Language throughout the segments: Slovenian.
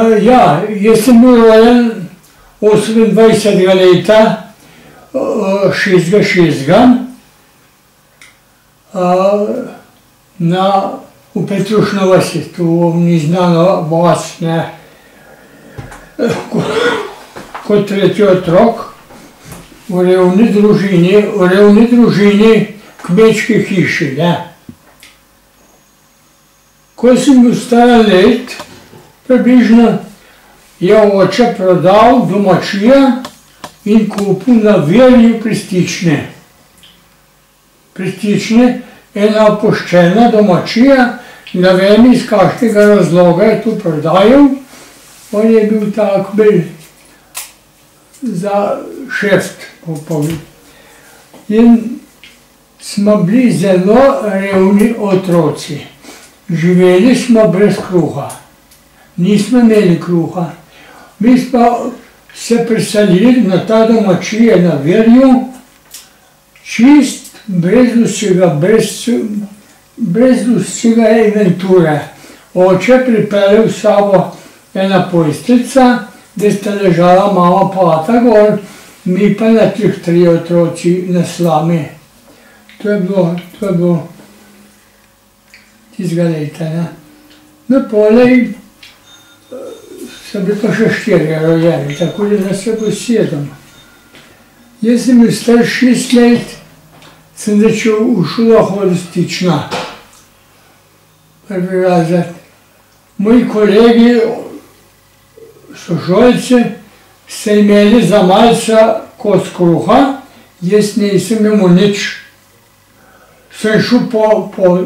Uh, ja, jaz sem bil rojen 28. leta, uh, 6.6. Uh, na, v Petrušno vasi, tu ni znano vas, ne. Kot tretji otrok v revni družini, v revni družini kmečki hiši, ne. Ko sem bil star let, približno, je oče prodal domačijo in kupil na Velji pri Stični. Pri Stični ena opuščena domačija, ne vem iz kakšnega razloga je to prodajal, on je bil tak bolj za šeft, in smo bili zelo revni otroci. Živeli smo brez kruha, nismo imeli kruha. Mi smo se preselili na ta domačije na Velju, čist brez vsega, brez, brez vsega inventure. Oče pripeljal s sabo ena posteljica, kjer sta ležala mama pa ata gor, mi pa na teh tri otroci na slami. To je bilo, to je bilo tistega leta, ne. No, polej so bili pa še štirje rojeni, tako da nas je bilo sedem. Jaz sem bil star šest let, sem začel v šolo hoditi stična. Prvi razred. Moji kolegi, sošolci, so imeli za malca kos kruha, jaz nisem imel nič. Sem šel po, po,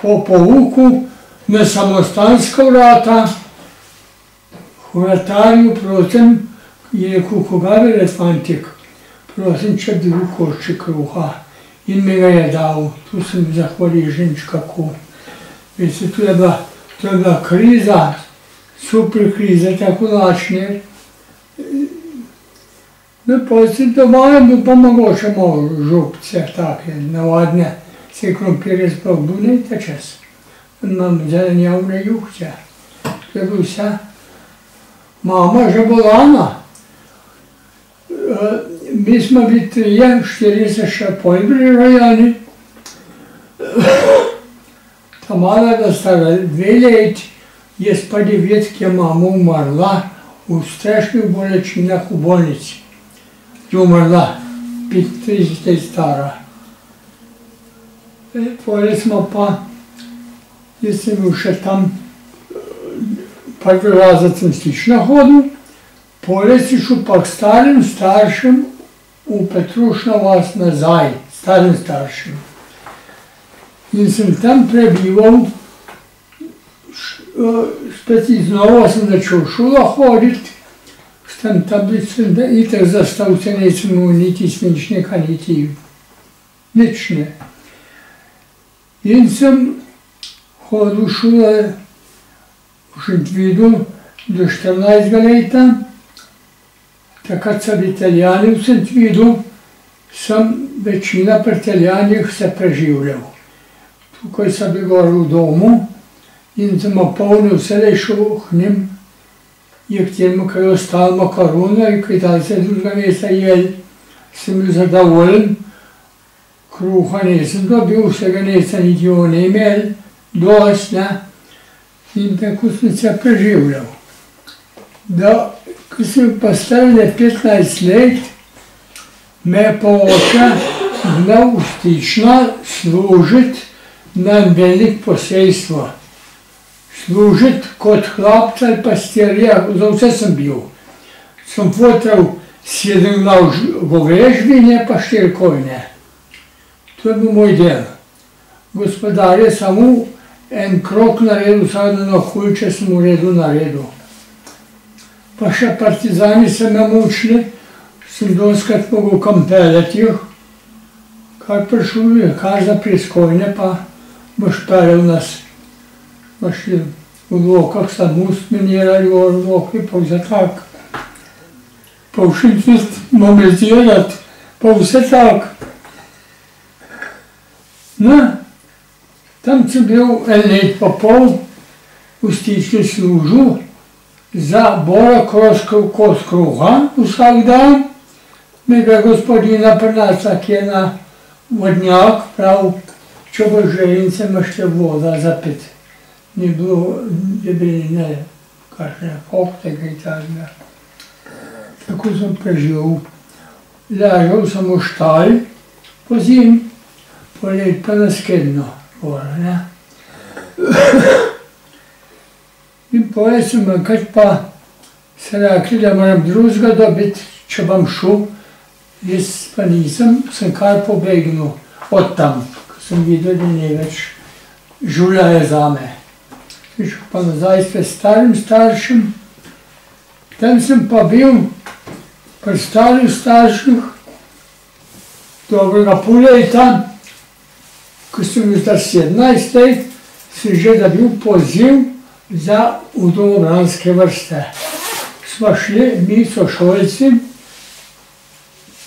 po pouku na samostanska vrata, vratarju, prosim, je rekel, koga bi rad fantik, prosim, če bi bil košček kruha. In mi ga je dal, tu sem zahvaližen, kako. Veste, to je bila, je kriza, super kriza, tako lačne. No, potem doma je bil pa mogoče malo župce, take navadne, se krompirje sploh bil ne čas. Imam zelenjavne juhce, to je bil vse. Mama že bolana. Mi smo bili trije, štirje so še pol bili rojeni. Ta mala je stara dve leti, jaz pa devet, ki je mama umrla v strašnih bolečinah v bolnici. Je umrla, petintrideset let stara. Pol smo pa, jaz sem bil še tam, prvi razred sem stično hodil, sem šel pa k starim staršem v Petrušno vas nazaj, starim staršem. In sem tam prebival, spet znova sem začel v šolo hoditi, sem tam bil, itak zastal se nisem imel niti svinčnika, niti nič ne. In sem hodil v šolo, v Šentvidu do štirinajstega leta, takrat so Italijani v Šentvidu, sem večina pri Italijanih se preživljal. Tukaj so bili gor v domu in sem opolnil vselej šel k njim, je k temu, ko je ostalo makarone, in ko Italci drugega mesta jedli, sem bil zadovoljen, kruha nisem dobil, vsega nisem niti oni imeli, dosti, ne. In tako sem se preživljal. Da, ko sem pa ene petnajst let, me je pa oče gnal v Stično služiti na eno veliko posestvo. Služiti kot hlapec ali pastirja, za vse sem bil. Sem fotral sedem glav goveje živine pa štiri kovine. To je bil moj del. Gospodar je samo en krog naredil, vsaj eno kulče sem v redu naredil. Pa še partizani so me mučili, sem dostikrat mogel kam peljati jih. Kar prišel je, kar za pristojne pa boš peljal nas. Pa šli v Lokah so most minirali, v Loki pa vse tako. Pa v Šentvid mobilizirati, pa vse tako. No, tam sem bil en let pa pol, v Stični služil, za Bora kroskov kos kruha vsak dan, mi ga gospodina prinaca, ki je na vodnjak, prav, če bo želince, imaš te voda za pit. Ni bilo debeline, kakšne koktega in takega. Tako sem preživel. Ležal sem v štal po zim, poleti pa na gor, ne. In pol sem enkrat pa so rekli, da moram drugega dobiti, če bom šel, jaz pa nisem, sem kar pobegnil od tam, ko sem videl, da ni več življenja zame. Sem šel pa nazaj s starim staršem, tam sem pa bil pri starih starših dobrega pol leta, ko sem bil star sedemnajst let, sem že dobil poziv za v domobranske vrste. Sva šli, mi sošolci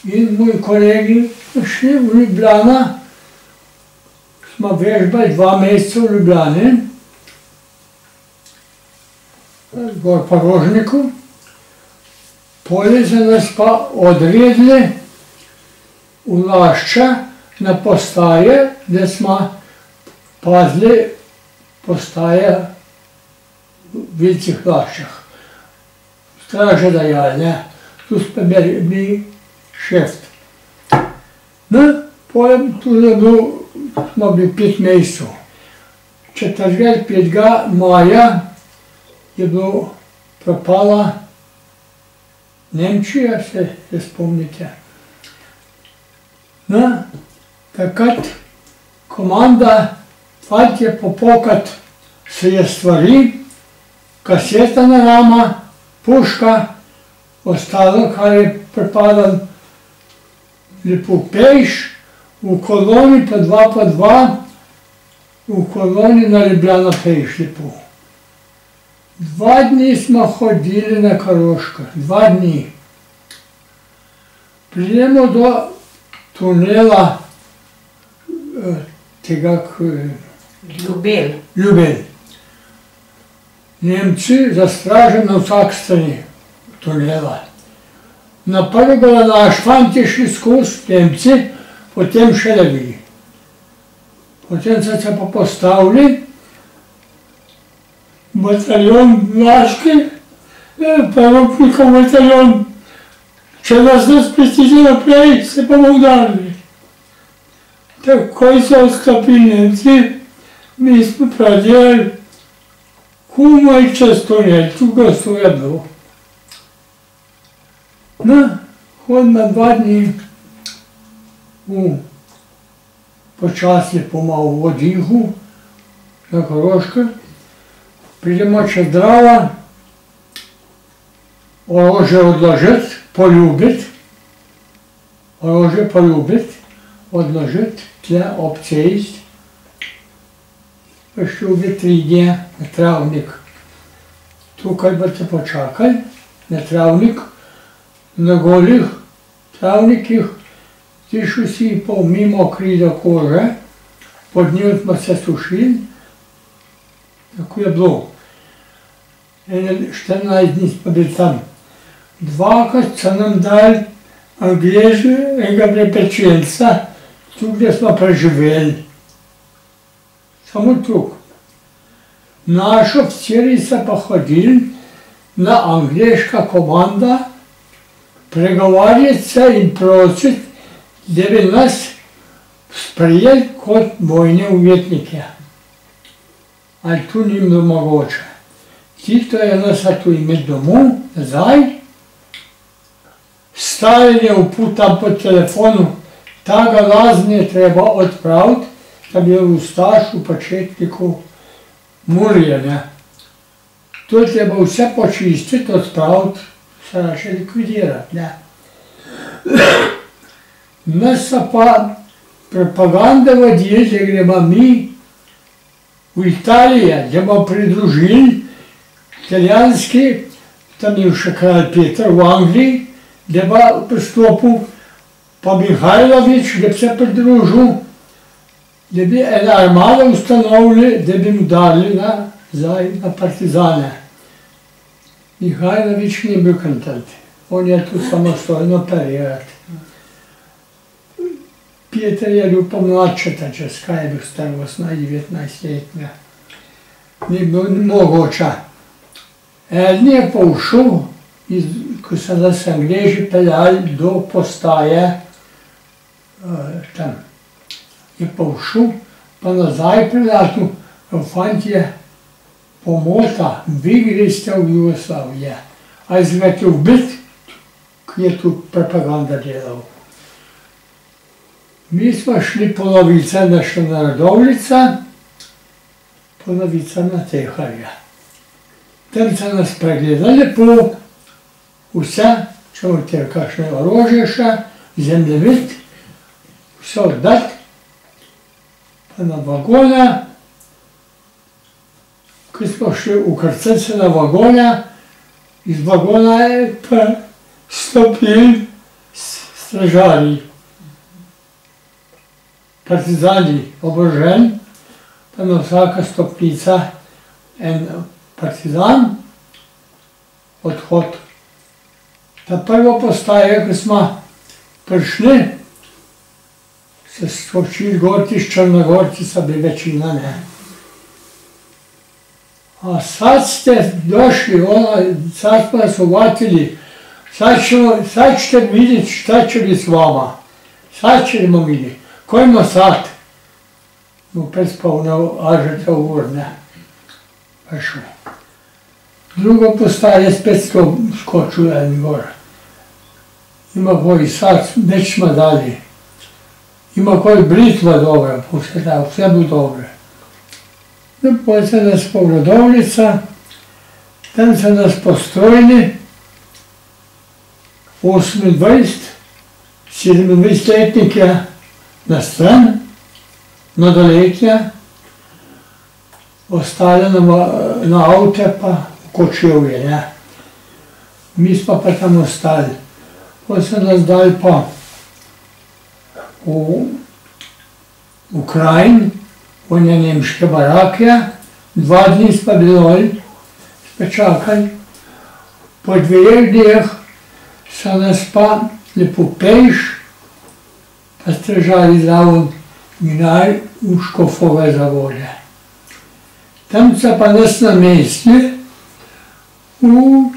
in moji kolegi, šli v Ljubljana, smo vežbali dva meseca v Ljubljani, gor pa Rožniku, pol so nas pa odvedli v Lašče na postaje, da smo pazili postaje v Ilcih Laščah. Straže dajali, ne, tu smo imeli mi šest. No, potem tu je bil, smo bili pet mesecev. Četrtega, petega maja je bilo propala Nemčija, se, se spomnite. No, takrat komanda, fantje popokat se je stvari, kaseta na rama, puška, ostalo, kar je pripadalo, lepo peš, v koloni pa dva pa dva, v koloni na Ljubljano peš lepo. Dva dni smo hodili na Koroško, dva dni. Pridemo do tunela tega Ljubelj. Ljubelj. Nemci za stražo na vsaki strani tunela. Na prvega naš fantje šli skozi, Nemci, potem šele vi. Potem so se pa postavili, bataljon vaški, pa Rupnikov bataljon. Če nas ne spustite naprej, se bomo udarili. Takoj so odstopili Nemci, mi smo predelali komaj čez tunel, tu gosto je bilo. No, hodimo dva dni v počasi pomalo v oddihu na Koroškem, pridemo čez Drava, orožje odložiti, poljubiti, orožje poljubiti, odložiti, tle ob cesti, pa šel v Trigje na travnik. Tukaj boste počakali na travnik, na golih travnikih, tišel si pol mimo krila kože, pod njo smo se sušili, tako je bilo. Ene štirinajst dni smo bili tam. Dvakrat so nam dali Angleži enega prepečenca, tu, kjer smo preživeli. Samo toliko. Naši oficirji so pa hodili na angleška komanda pregovarjat se in prosit, da bi nas sprejeli kot vojne ujetnike. Ali to ni bilo mogoče. Tito je nas tu imel domov, nazaj, Stalin je vputal po telefonu, ta galazni je treba odpraviti, da bi Ustaš v početniku Murje, ne. To je treba vse počistiti, odpraviti, se še likvidirati, ne. Nas so pa propaganda vodili, da gremo mi v Italijo, da bomo pridružili italijanski, tam je še kralj Peter v Angliji, da bo pristopil pa Mihajlović, bi se pridružil, da bi eno armado ustanovili, da bi mu dali nazaj na partizane. Mihajlović nije bio kantant. On je tu samostojno period. Pieter je bil pa mladši, tače skaj je bil star 18-19-letna. Ni bil mogoče. Eden je pa ušel, iz, ko so nas Angleži peljali do postaje tam. Je pa ušel, pa nazaj prilatil, fant je pomota, vi greste v Jugoslavijo. A izvete v bit, ki je tu propaganda delal. Mi smo šli polovica naša narodovlica, polovica na teharja. Tam so nas pregledali po vse, če imate kakšne orožje še, zemljevid, pa na vagone, ko smo šli ukrcati se na vagone, iz vagona je pa stopili stražarji, partizani, oboroženi, pa na vsaka stopnica en partizan, odhod. Ta prva postaja, ko smo prišli, se skočili gorti s Črnogorci, so bili večina, ne. A sad ste došli, ona, sad smo nas uvatili, sad, ćemo, sad ćete vidjeti šta će biti s vama. Sad ćemo vidjeti. Kojmo sad? No, prespavno, ažete urne. Pa šlo. Drugo postaje spet skočil en gor. Ima koji sad, nećemo dalje. Ima koji britva dobra, vse da, vse bo dobre. No, se nas povrodovnica, tam so nas postrojili, 28, 27-letnik je na stran, mladoletja, ostale na, na avte pa v kočevje, ne. Mi smo pa tam ostali. Potem so nas dali pa v, v krajin, v one nemške barake, dva dni smo bili dol, smo čakali. Po dveh dneh so nas pa lepo peš, pa stražarji zraven gnali v škofove zavode. Tam so pa nas namestili v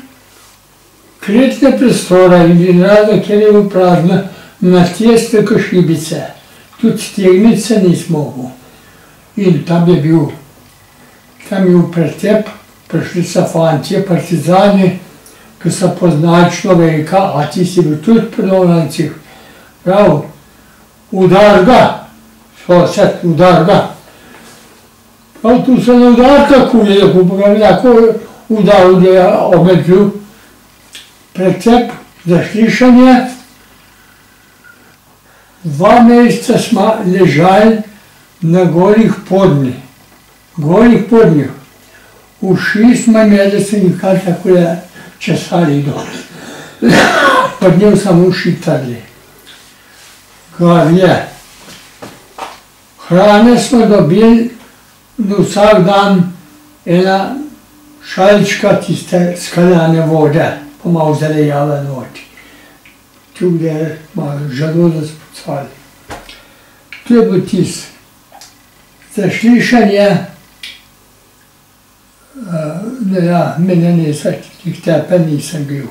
kletne prostore in vinarado, kjer je bilo prazno, na tiste košljibice. Tudi stegniti se nismo mogli. In tam je bil, tam je bil pretep, prišli so fantje, partizani, ki so poznali človeka, a ti si bil tudi pri Dolancih. Prav, udar ga, sosed, udar ga. Prav tu se ne udar tako je, ko bi ga lahko udaril, da je omedljiv. Precep za slišanje. Dva meseca smo ležali na golih podnih, golih podnih. Uši smo imeli, da se jih kar takole česali dol. Pod njim samo uši trli. Garje. Hrane smo dobili vsak dan ena šalčka tiste skaljane vode, pa malo zelejala noti. Tu je malo žaludac pocvali. Tu je bil tis zaslišanje, uh, ja, mene niso, tih tepe nisem bil.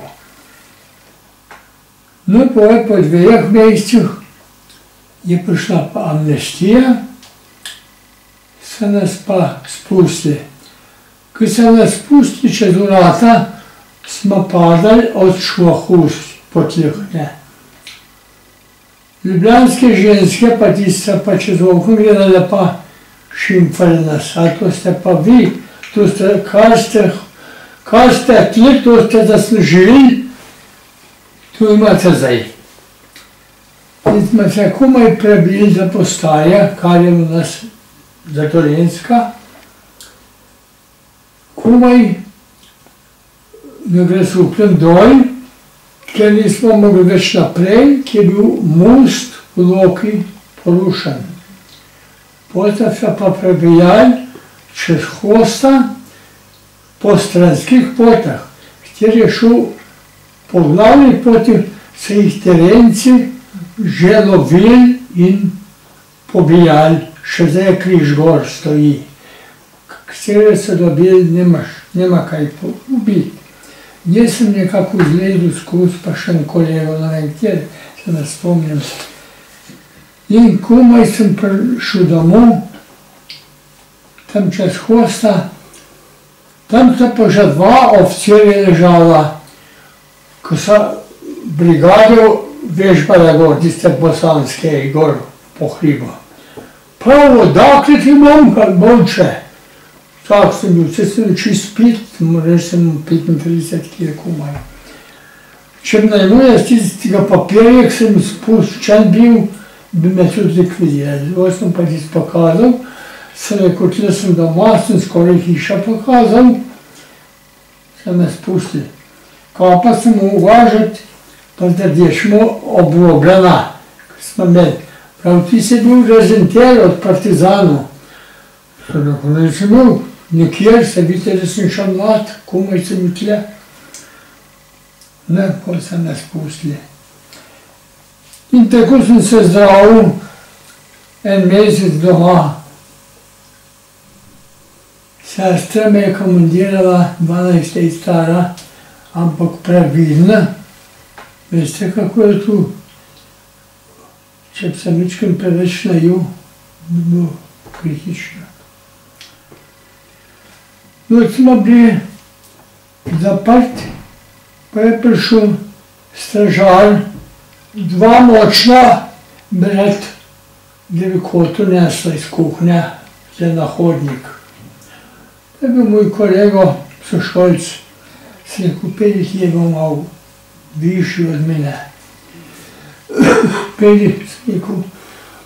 No, po, po dveh mesecih je prišla pa amnestija, so nas pa spustili. Ko so nas spustili čez vrata, smo padali od šlohus po tleh, ne. Ljubljanske ženske pa tiste pa čez okno gledale pa šimpali nas, a to ste pa vi, to ste, kar ste, kar ste tli, to ste zaslužili, to imate zdaj. In smo se komaj prebili za postaje, kar je v nas Zatorenska, komaj ne gre supljen dol, ker nismo mogli več naprej, ker je bil most v Loki porušen. Potem so pa prebijali čez hosta po stranskih potah. kjer je šel po glavni poti, so jih terenci že lovili in pobijali, še zdaj križ gor stoji. Katere so dobili, nima kaj ubiti. Jaz sem nekako zlezel skozi, pa še en kolega, ne vem kjer, se ne spomnim. In komaj sem prišel domov, tam čez hosta, tam sta pa že dva oficirja ležala, ko so brigado vežbala gor, tiste bosanske, gor po hribu. Prav, odakle ti manjka, bolče? Tak sem bil, vse sem čist pit, reč sem 35 kg komaj. Če bi najmuje z tistega papirja, ki sem spuščen bil, bi me tudi likvidirali. Zdaj sem pa tisto pokazal, sem rekel, če sem doma, sem skoraj hiša pokazal, so me spustili. Kaj pa sem uvažati, pa zdaj smo obljubljena, ko smo imeli. Prav ti si bil rezenter od partizanov. Sem rekel, ne sem bil, nikjer, se vidite, da sem še mlad, komaj sem tle. Ne, pa so me spustili. In tako sem se zdravil en mesec doma. Sestra me je komandirala, 12 let stara, ampak pravilna. Veste, kako je tu? Če bi se mičkem preveč najel, bi bilo kritično. No, smo bili zaprti, pa je prišel stražar, dva močna, bret, da bi kotu nesla iz kuhnje, zdaj na hodnik. To je bil moj kolega, sošolc, se je kupili, je bil malo višji od mene. Peli, sem rekel,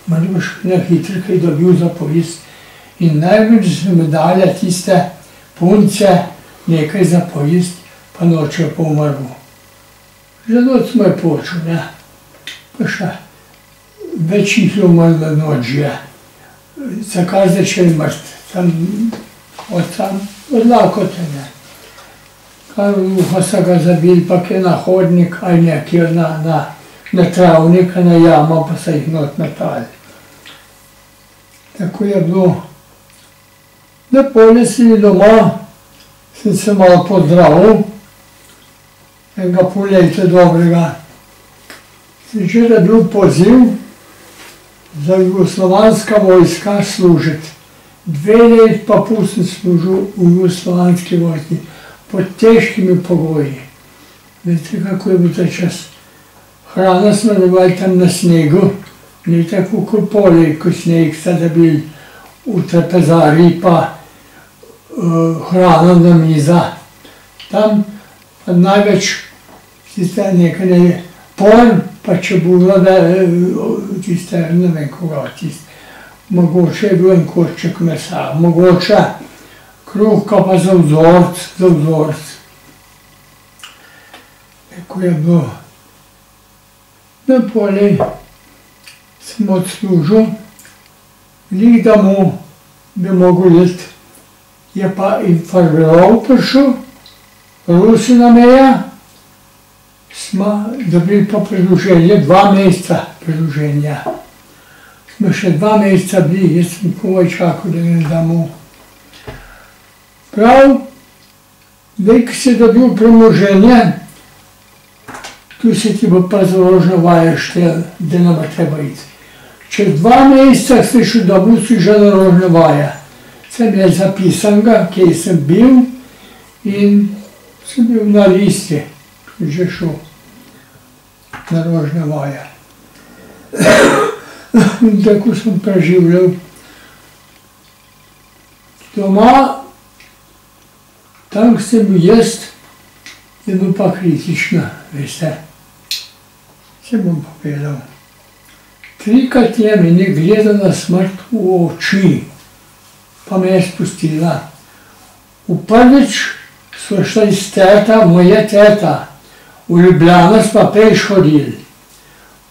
boš na hitro kaj dobil za povist. In največ dali tiste punce, nekaj za povist, pa noče po umrlu. Želod smo je počel, ne. Pa še več jih je umrlo noč že. Zakaj je mrtv? Tam od tam, od lakote ne. Kaj uho so ga zabili, pa kje na hodnik ali nekje na, na, na travnik, na jamo, pa so jih not metali. Tako je bilo. Na polje si doma, sem se malo pozdravil, enega pol leta dobrega. Sem že da bil poziv za jugoslovanska vojska služiti dve let pa sem služil v jugoslovanski vojski, pod težkimi pogoji. Veste, kako je bil ta čas? Hrana smo dobili tam na snegu, ni tako kot polje, ko sneg sta dobili v trapezari, pa hrana na miza. Tam največ tiste nekaj ne, poln, pa čebula, da tiste, ne vem koga, tiste mogoče je bil en košček mesa, mogoče kruhka pa za vzorc, za vzorc. Tako je bilo. Na polje sem odslužil, lik da mu bi mogel iti, je pa informiral prišel, Rusi na meja, smo dobili pa predloženje, dva meseca predloženja smo še dva meseca bili, jaz sem komaj čakal, da grem domov. Prav, zdaj, ko si dobil premoženje, tu se ti bo pa založno vaja štel, da ne bo treba iti. Čez dva meseca si šel domov, si že založno vaja. Sem je zapisan ga, kje sem bil in sem bil na listi, že šel na rožne vaje. In tako sem preživljal. Doma, tam sem bil jaz, je bil pa kritična, veste. Se bom povedal. Trikrat je meni gledala smrt v oči, pa me je spustila. V prvič so šla iz teta, moje teta, v Ljubljano smo peš hodili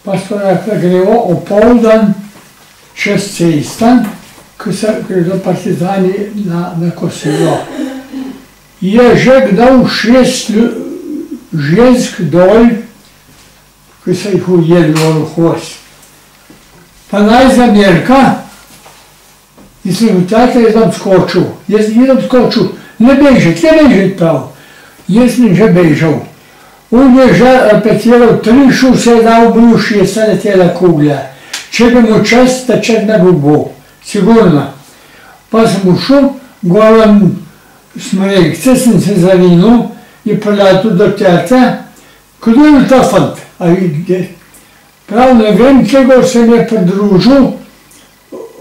pa so rekli, gremo opoldan čez cestan, ko se gredo partizani na, kosilo. Je že kdaj šest žensk dol, ki so jih ujeli v hvost. Pa naj zamerka, sem rekel, tate, jaz bom skočil, jaz bom skočil, ne bežite, ne bežite prav. Jaz sem že bežal. On je že repetiral tri šu, se je dal bruš, je se letela kuglja. Če bi mu čas, tečet ne bo bo, sigurno. Pa sem ušel, govorem smrekce, sem se zavinil in priletel do tete, kdo je ta fant? Prav ne vem, čego se mi je pridružil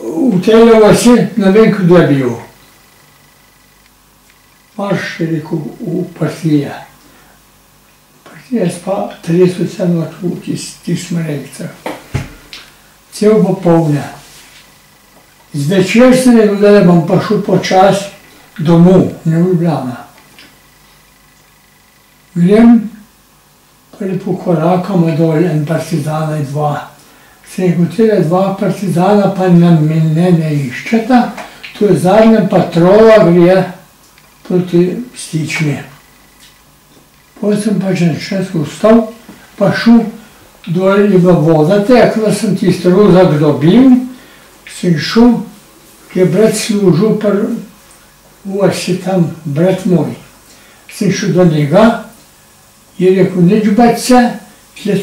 v tej vasi, ne vem, kdo je bil. Marš je rekel v partije. Partije pa tresel se na v tih smrekcah. Cel popolne. Zvečer sem rekel, da bom pa šel počas domov, ne v Ljubljana. Grem, prvi po korakama dol, en partizana in dva. Sem rekel, tega dva partizana pa nam ne, ne iščeta, to je zadnja patrola gre proti stični. Potem sem pač nečesko vstal, pa šel dol je bila voda tekla, sem tisto rozak dobil, sem šel, ki je brat služil pri vasi tam, brat moj. Sem šel do njega, je rekel, nič baca, tle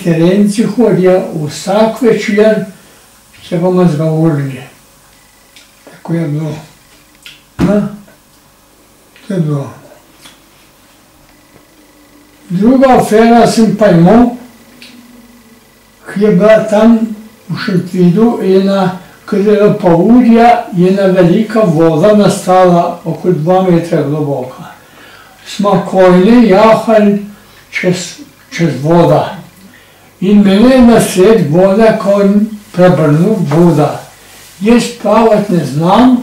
terenci hodijo vsak večer, se bomo zgovorili. Tako je bilo. No, to je bilo. Druga afera sem pa imel, ki je bila tam v Šentvidu, ena, ker je bila poludja, ena velika voda nastala, okoli dva metra globoka. Smo kojili, jahali čez, čez voda. In mene je na sred voda, ko je prebrnil voda. Jaz plavati ne znam,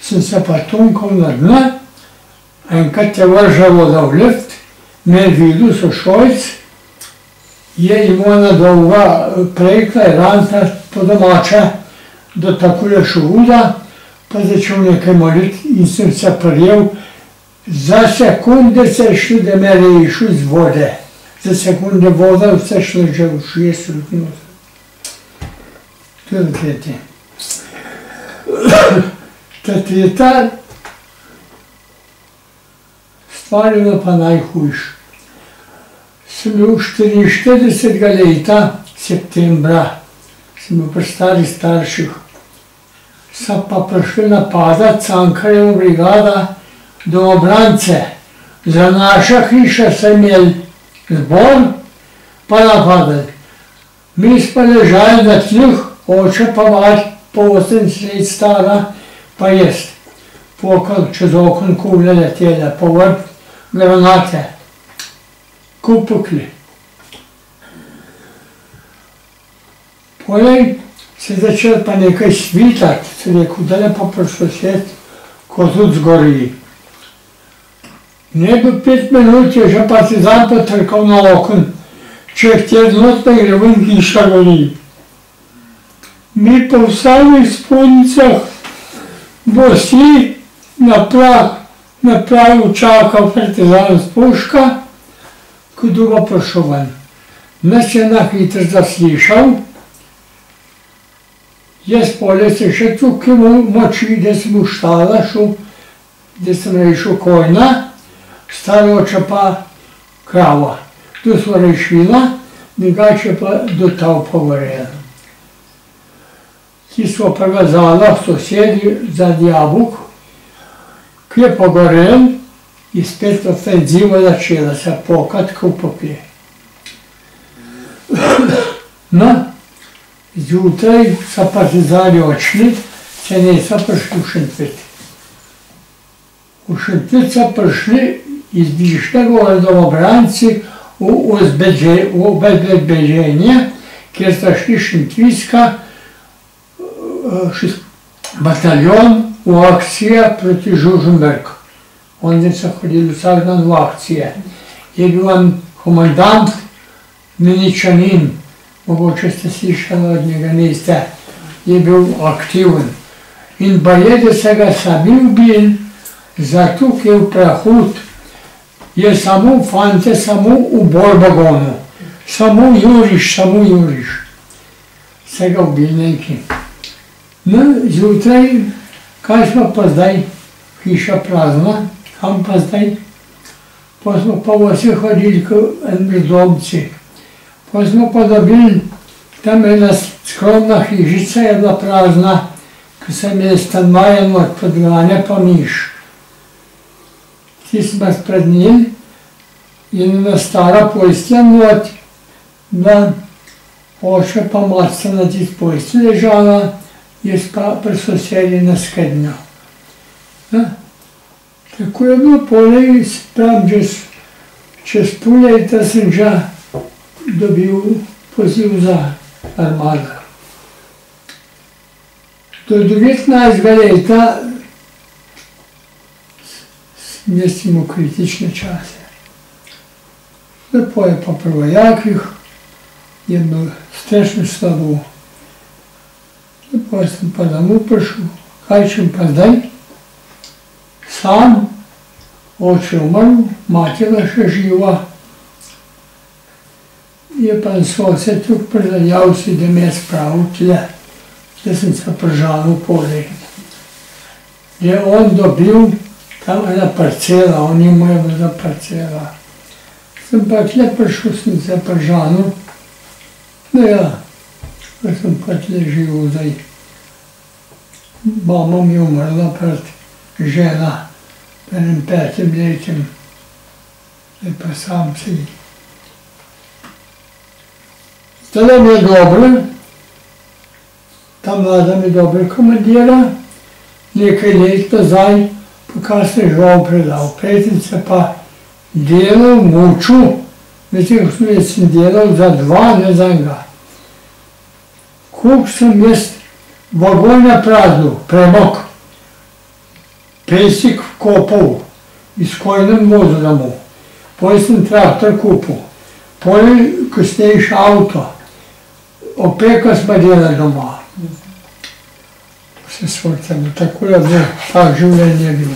sem se pa tunkal na dne, enkrat je vrža voda v lift, me je videl sošolc, je imel ena dolga prejka, ranta po domače, da tako je šuda, pa začel nekaj moliti in sem se prijel, za sekunde se je šlo, da me rešijo iz vode. Za sekunde voda vse šlo že v šest minut. To je tretje. Ta tretja stvar je pa najhujš. Sem bil 44 leta, septembra, sem bil pri starih starših, so pa prišli napadati Cankarjevo brigada do obrance. Za naša hiša so imeli zbor, pa napadali. Mi smo ležali na tlih, oče pa mat, po 80 let stara, pa jaz. Pokal čez okon kugle letele, po vrt granate, kupukli. Polej se je začel pa nekaj svitati, se je rekel, da je pa prišlo svet, ko tudi zgori. Ne bo pet minut, je že partizan potrkal na okon, če je htjel not, da gre ven hiša gori. Mi pa v samih spodnicah bosi na prah, na prahu čakal partizan z puška, ko drugo prišel ven. Nas je na hitro zaslišal, jaz polje se še tukaj moči, da sem v štala šel, da sem rešil kojna, staroča pa krava. Tu smo rešila, drugače pa do tav povorjeno. Ti smo prevezala sosedi za jabolk, ki je pogorel in spet ofenziva začela se pokat, ko popije. No, zjutraj so partizani odšli, se niso prišli v Šentvet. V Šentvet so prišli iz Višnega domobranci v obezbeženje, kjer sta šli Šentvitska bataljon v akcije proti Žuženbergu. Oni so hodili vsak dan v akcije. Je bil on komandant Meničanin, mogoče ste slišali od njega, niste, je bil aktiven. In je je samo fante, samo v borbagonu. Samo juriš, samo juriš. Vsega v bilniki. No, zjutraj, kaj smo pa zdaj? Hiša prazna, kam pa zdaj? Pa smo pa vsi hodili kot brezdomci. Pa smo pa dobili, tam ena skromna hižica je bila prazna, ki se mi je stanmajem od podganja pa miš. Ti smo pred njim in ena stara postelja not, da oče pa matka na tisti postelji ležala, jaz pa pri sosedi na skednju. Ja. Tako je bilo polej, tam čez, pol leta sem že dobil poziv za armado. Do 19 leta imel kritične čase. Lepo je pa pri vojakih, je bilo strašno slabo. Lepo sem pa domov prišel, kaj čem pa zdaj? Sam, oče umrl, mati je še živa. Je pa sosed tukaj prizaljal si, da me je spravil tle, da sem se pržal v polje. Je on dobil tam ena parcela, on je moja bila parcela. Sem pa tle prišel, sem se pržal. No ja, pa sem pa tle živel zdaj. Mama mi je umrla pred žena, enim petim letem, zdaj pa sam si. Zdaj mi je dobro, ta mlada mi dobro komandira, nekaj let nazaj, kar se je žal predal. Se pa delal, mučil, medtem ko sem delal za dva, ne za enega. Koliko sem jaz vagon napravil, premok, pesek kopal, izkojnem vozu domov, potem sem traktor kupil, potem kasnejši avto, opeka smo delali doma. Vse svrcamo, tako da je tak življenje bilo.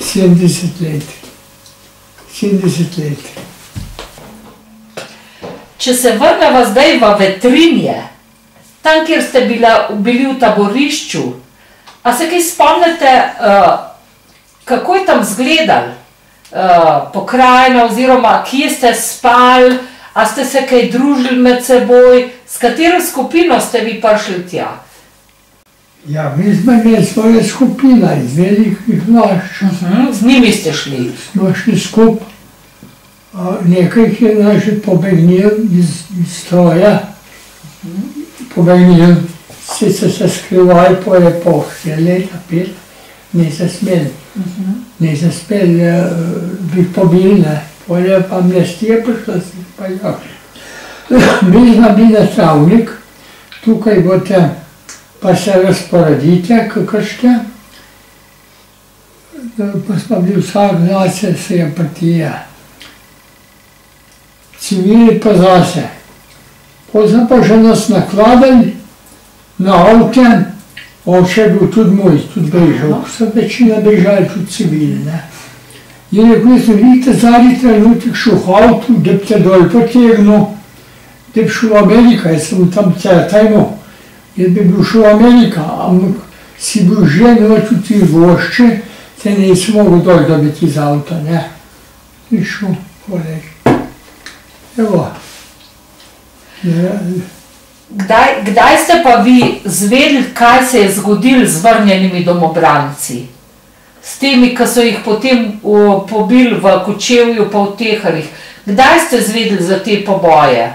70 let. 70 let. Če se vrnemo zdaj v vetrinje, tam, kjer ste bila, bili v taborišču, a se kaj spomnite, uh, kako je tam izgledal uh, pokrajina oziroma kje ste spali, a ste se kaj družili med seboj, s katero skupino ste vi prišli tja? Ja, mi smo imeli svoje skupine iz velikih vlašč. Mhm. Z njimi ste šli. Smo šli skup. Nekaj jih je naše pobegnil iz, iz stroja. Pobegnil, sicer se skrivali po štiri leta, pet, niso smeli. Niso smeli uh, biti pobili, ne. Polje pa amnestija prišla, pa ja. Mi smo bili na travnik, tukaj boste pa se razporedite, kakrške. Pa smo bili vsak zase, se je partija. Civili pa zase. Potem pa že nas nakladali na avte, oče je bil tudi moj, tudi bežal, so večina bežali tudi civili, ne. Je rekel, sem vidite zadnji trenutek šel v avtu, da bi te dol potegnil, da bi šel v Amerika, jaz sem tam cetajmo, jaz bi bil šel v Amerika, ampak si bil že noč v ti vošče, te nisi mogel dol dobiti iz avta, ne. In šel, kolež. Evo. Ja, Kdaj, kdaj ste pa vi zvedeli, kaj se je zgodilo z vrnjenimi domobranci? S temi, ki so jih potem o, pobili v Kočevju pa v Teharjih. Kdaj ste zvedeli za te poboje?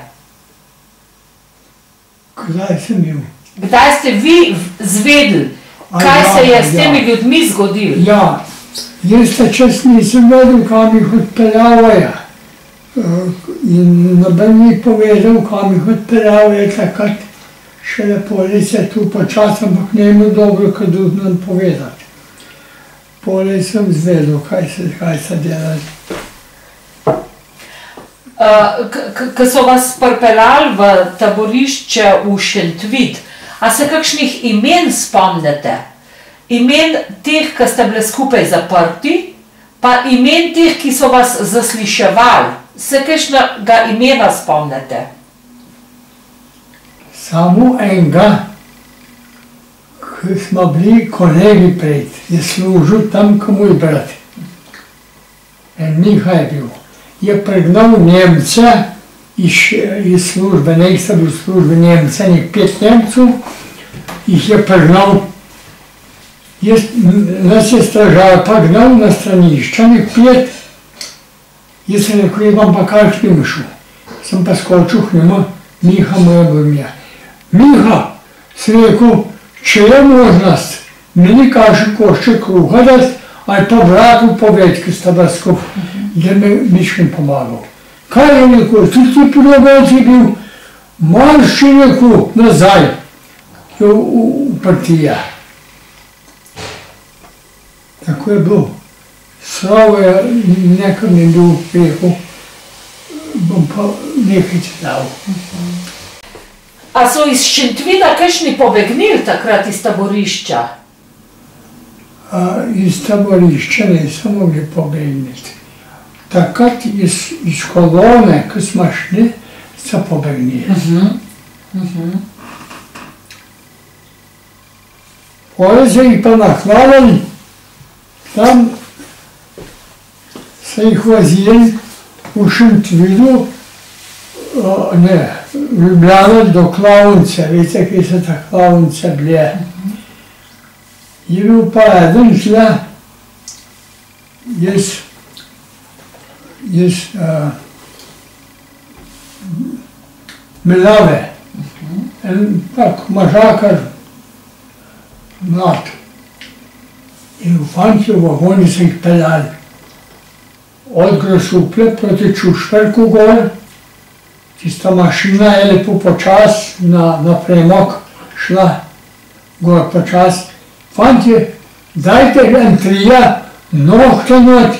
Kdaj sem bil? Kdaj ste vi zvedeli, kaj ja, se je s ja. temi ljudmi zgodilo? Ja, jaz ta čas nisem vedel, kam jih odpeljavajo. Eh, In noben ni povedal, kam jih odpeljavajo, takrat šele polec je tu počasi, ampak ne imel dobro, kad nam povedati. Polec sem zvedel, kaj se, kaj se dela. Ko so vas pripeljali v taborišče v Šentvid, a se kakšnih imen spomnite? Imen teh, ki ste bili skupaj zaprti, Pa imen teh, ki so vas zasliševali, se kakšnega imena spomnite? Samo enega, ki smo bili kolegi pred, je služil tam, ko moj brat. En Miha je bil. Je pregnal Nemce iz, iz službe, ne so bili v službi Nemce, nek pet Nemcev, jih je pregnal. Jaz, nas je stražar pa gnal na stranišča, nek pet. Jaz sem rekel, jaz vam pa kaj k njemu šel. Sem pa skočil k njemu, Miha moja brnja. Miha, sem rekel, če je možnost, meni kaži košče kruha dati, ali pa bratu povedati, ki sta vas skupaj, da mi miškem pomagal. Kaj je rekel, ti ti prilogovci bil, marš je rekel nazaj, v, v, v partija. Tako je bilo. Slavo je nekam je bil rekel, bom pa nekaj ti dal. A so iz Šentvida kakšni pobegnili takrat iz taborišča? A, iz taborišča niso mogli pobegniti. Takrat iz, iz kolone, ko smo šli, so pobegnili. Pole so jih pa nakladali, tam so jih vozili v Šentvidu, ne, v Ljubljano do Klavnice, veste, kje so ta Klavnice bile. Je bil pa eden tle, jaz, jaz, uh, Melave, en tak možakar, mlad. In fanti v vagoni so jih peljali. Od Grosuple proti Čušperku gor, tista mašina je lepo počas na, na premok šla gor počas. Fantje, dajte en trija, nohte not,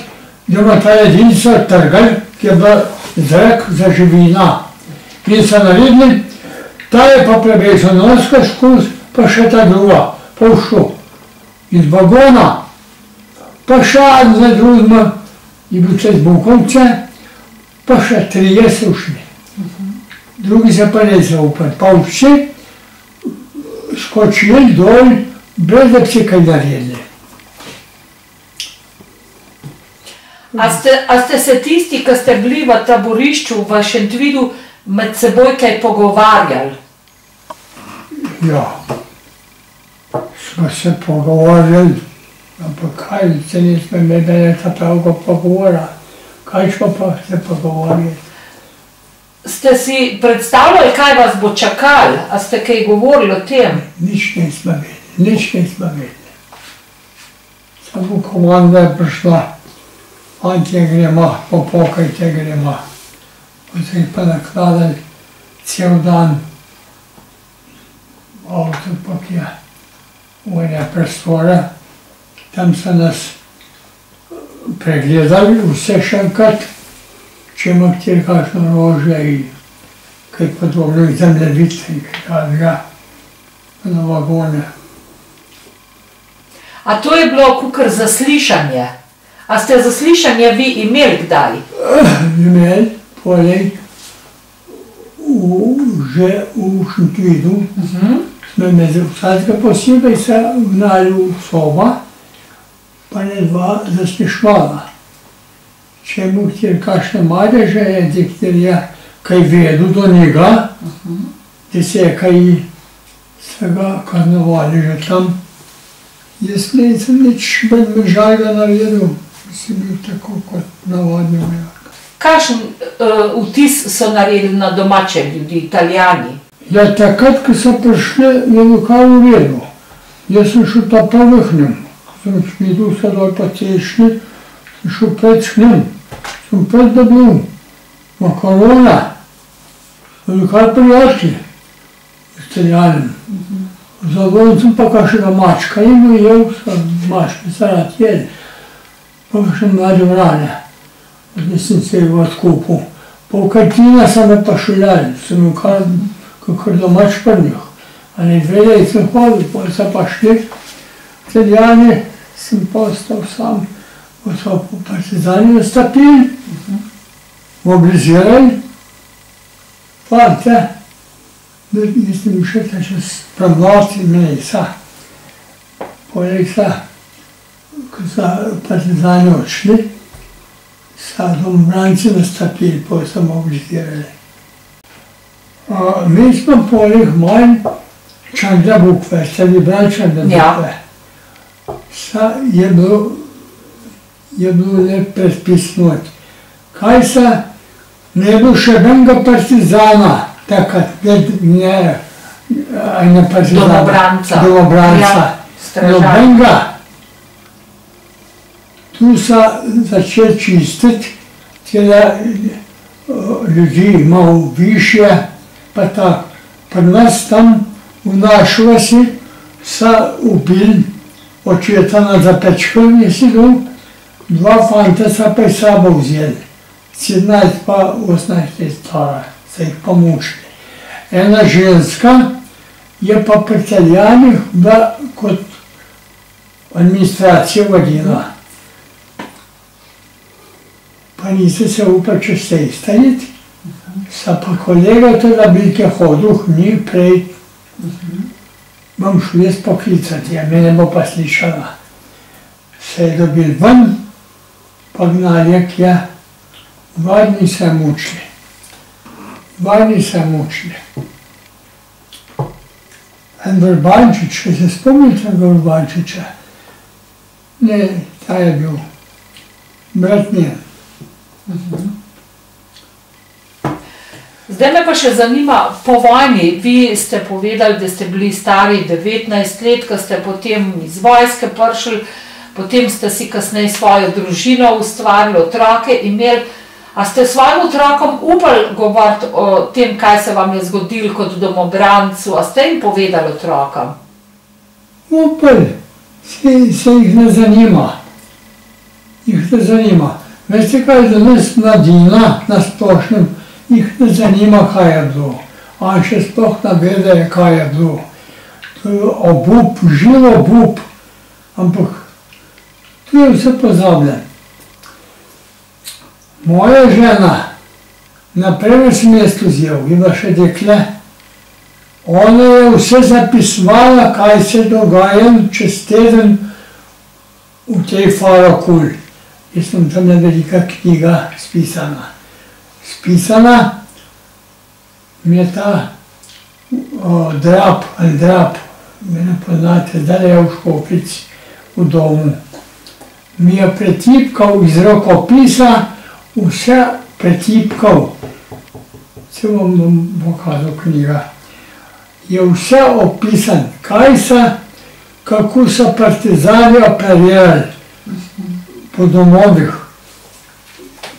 da bomo ta jedinca trgali, ki je bil zrak za živina. In so naredili, ta je pa prebežal noska skozi, pa še ta druga, pa všel. Iz vagona, pa še en za drugim, je bil čez Bukovce, pa še trije so šli. Drugi se pa ne zaupali, pa vsi skočili dol, brez da bi si kaj naredili. A ste, a ste se tisti, ki ste bili v taborišču v Šentvidu, med seboj kaj pogovarjali? Ja, smo se pogovarjali, ampak kaj, se nismo imeli ta pravega pogovora, kaj smo pa se pogovarjali. Ste si predstavljali, kaj vas bo čakalo? A ste kaj govorili o tem? Nič nismo vedeli, nič nismo vedeli. Samo komanda je prišla, fantje gremo, popokajte gremo. Jih pa nakladali cel dan. Avto pa je v ene prostore, tam so nas pregledali, vse še enkrat, če ima kjer kakšno orožje in kaj podobno, zemljevid in kaj takega na vagone. A to je bilo kukar zaslišanje? A ste zaslišanje vi imeli kdaj? Imeli poleg že v Šentvidu, smo imeli vsakega posebej se vnali v soba, pa ne dva zaslišvala. Če mu kjer kakšne madeže je, da kjer je kaj vedel do njega, da se je kaj se ga kaznovali že tam. Jaz nisem nič bolj žaljega naredil, sem bil tako kot navadni vojak. Kakšen uh, vtis so naredili na domače ljudi, italijani? Ja, takrat, ko so prišli, je bil kar v redu. Jaz sem šel ta prvi k njim, sem videl se dol pa cešni, sem šel pred k njim, sem pred dobil makarona, sem kar prijatelj Italijanem. Zagovoril sem pa kakšnega mačka ga jel, sem mačke se rad jedel, pa kakšne mlade vrane. Nisem se jih odkupil. Po kantina so me pa šuljali, sem bil kar, kakor domač prnjih. Ali dve leti sem hodil, potem so pa šli Italijani, sem pa ostal sam. ko so partizani nastopili, mobilizirali fante, da nisem še še spremljati mesa. Poleg sa, ko so partizani odšli, so domobranci nastopili, pa so mobilizirali. Mi smo poleg manj Čandra Bukve, ste vi brali Čandra Ja. Bukve? Sa je bil, je bil lep predpis not. Kaj se ne bo še enega partizana, takrat, ne, ne, ne partizana. Domobranca. Domobranca. Ja, stražar. Nobenega. Tu so začeli čistiti, tjera ljudi malo više, pa tako. Pri nas tam v naši vasi so ubili očeta na zapečkovni silu, dva fanta so pa iz sabo vzeli. 17 pa 18 let stara, so jih pa mučili. Ena ženska je pa niste se upali čez te staviti, sa pa kolega teda bilke hodil, ni prej, bom šel jaz poklicati, a mene bo pa slišala. Se je dobil ven, pa gnali, je, dva dni se mučili. Dva dni se mučili. En Vrbančič, če se spomnite Vrbančiča, ne, ta je bil brat njen. Zdaj me pa še zanima, po vojni, vi ste povedali, da ste bili stari 19 let, ko ste potem iz vojske prišli, potem ste si kasneje svojo družino ustvarili, otroke imeli. A ste svojim otrokom upali govoriti o tem, kaj se vam je zgodilo kot domobrancu, a ste jim povedali otrokom? Upel, se, se jih ne zanima. Jih ne zanima. Veste, kaj je za nas mladina na splošnem, jih ne zanima, kaj je bilo. A še sploh ne vedejo, kaj je bilo. To je obup, živ obup, ampak to je vse pozabljeno. Moja žena, na prvem mestu zjev, ima še dekle, ona je vse zapisovala, kaj se dogaja čez teden v tej Farakul. Jaz sem tam ena velika knjiga spisana. Spisana mi je ta drap, ali drap, mene poznate, zdaj je v Škopici, v domu. Mi je pretipkal iz rokopisa, vse pretipkal, se vam bom pokazal knjiga, je vse opisan, kaj so, kako so partizani operirali po domovih,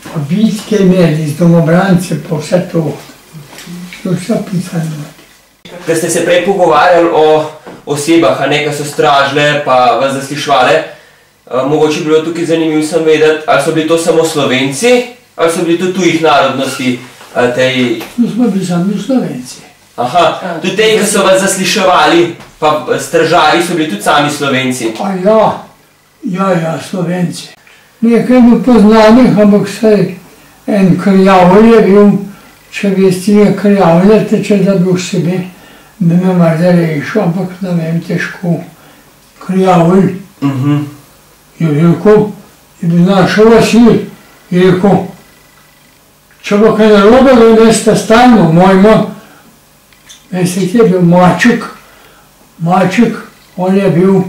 pa bitke imeli z domobrance, pa vse to. To vse pisano. Ker ste se prej pogovarjali o osebah, a ne, ki so stražile pa vas zaslišvale, mogoče bi bilo tukaj zanimivo sem vedeti, ali so bili to samo Slovenci, ali so bili tudi tujih narodnosti tej... Tu smo bili sami Slovenci. Aha, tudi tej, ki so vas zasliševali, pa eh, stražarji so bili tudi sami Slovenci. A ja, ja, ja, Slovenci. Nekaj je bilo poznanih, ampak vsaj en krjavl je bil, če veste, je krjavl, teče, da bi v sebi, bi me morda rešil, ampak ne vem, težko. Krjavl Mhm. je rekel, je bil našel vasil, je rekel, če bo kaj narobe, da veste stalno, moj moj, veste, kje je bil maček, maček, on je bil,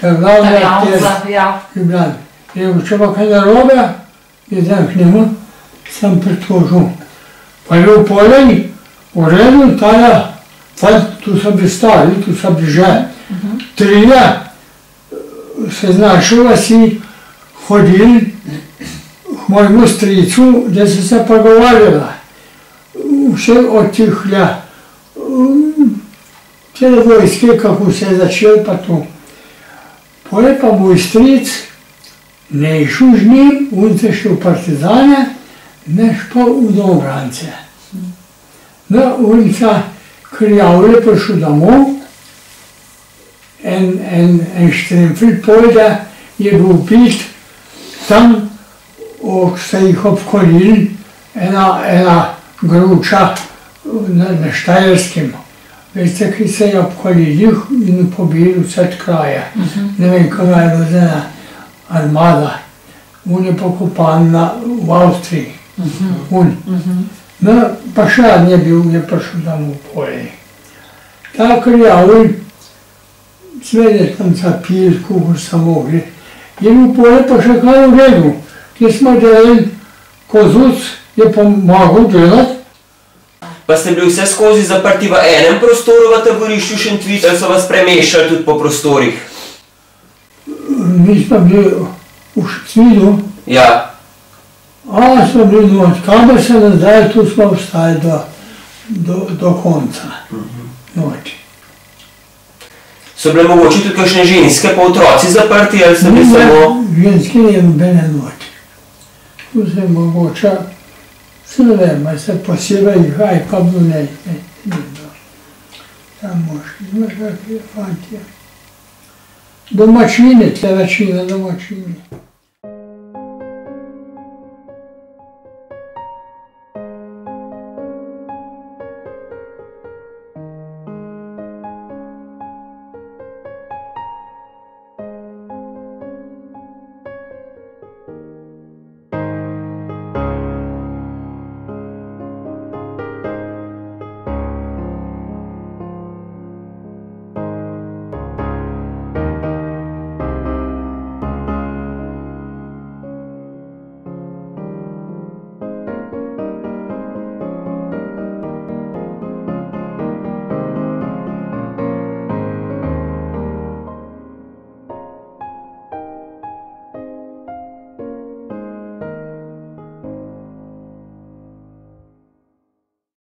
ta glavni akter. Je pa kaj narobe, idem k njemu, sem pritožil. Pa je bil polej, v redu, tale, fajn, tu so bili stari, tu so bili že trije, se znašel vasi, hodili k mojemu stricu, da so se pogovarjala. Vse od tih, ja, cele vojske, kako se je začel, pa to. Poje pa moj stric, ne šel z njim, on se šel v partizane, ne pa v domobrance. No, on sa krjav je prišel domov, en, en, en štremfel pojda je bil pit, tam o, so jih obkolili, ena, ena gruča na, na Štajerskem. Veste, ki se je obkolili in pobili vse kraje. Ne vem, kaj je bila ena armada. On je pokopan na, v Avstriji. Un. No, pa še en je bil, je prišel tam v polje. Ta krjavl, svede tam zapil, kako so mogli. Je bil polje pa še kaj v redu. Kjer smo delali kozuc, je pomagal delati. Pa ste bili vse skozi zaprti v enem prostoru v taborišču Šentvid, ali so vas premešali tudi po prostorih? Mi smo bili v Švidu, Ja, a smo bili noč, kamor se ne zdaj, tu smo vstali do, do, do konca noči. so bile mogoče tudi kakšne ženske pa otroci zaprti, ali ste bili samo... Ženski je nobene noči. Tu se mogoče, se ne vem, a se posebej, aj pa bil ne, ne, ni bilo. Tam moški, znaš kakvi fantje. Domačini, tle večina domačini.